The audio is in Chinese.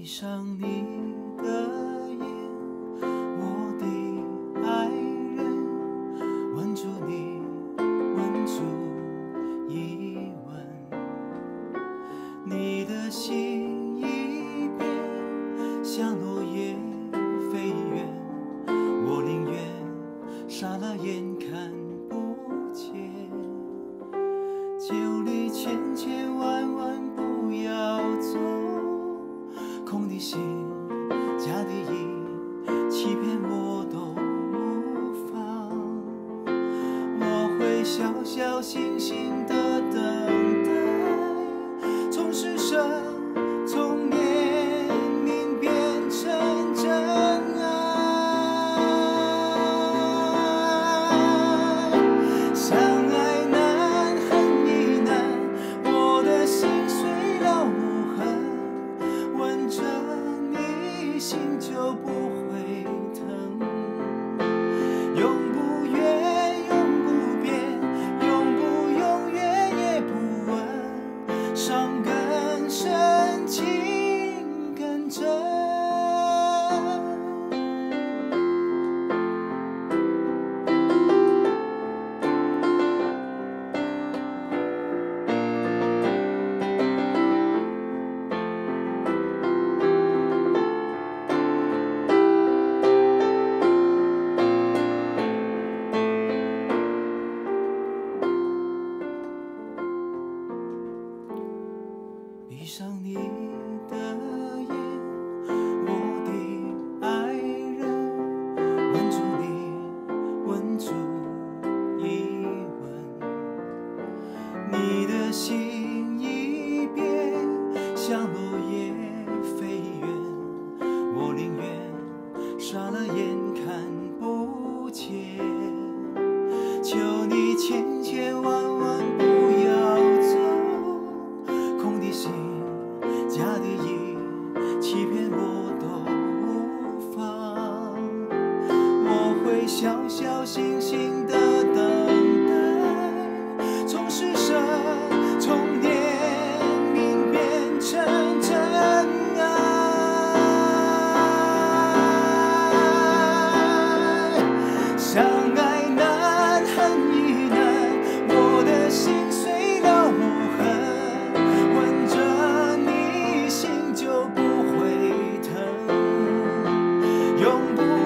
闭上你的眼，我的爱人，吻住你，吻住一吻，你的心一变，像落叶飞远，我宁愿傻了眼看不见，酒里千千万万心，假的意，欺骗我都无妨。我会小小心心的 hope. 上你的眼，我的爱人，吻住你，吻住一吻，你的心一变，像落叶飞远，我宁愿傻了眼看不见，求你千永不